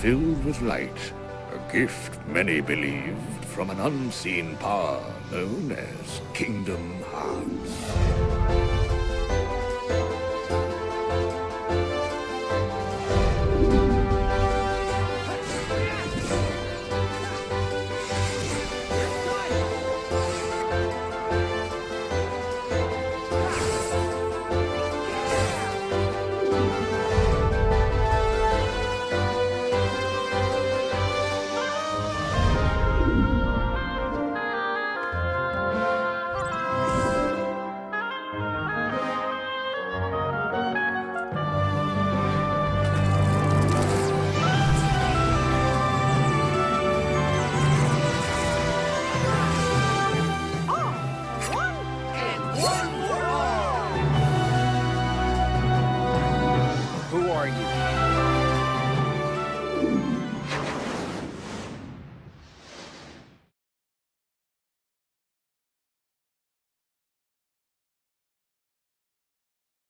filled with light, a gift many believed from an unseen power known as Kingdom Hearts.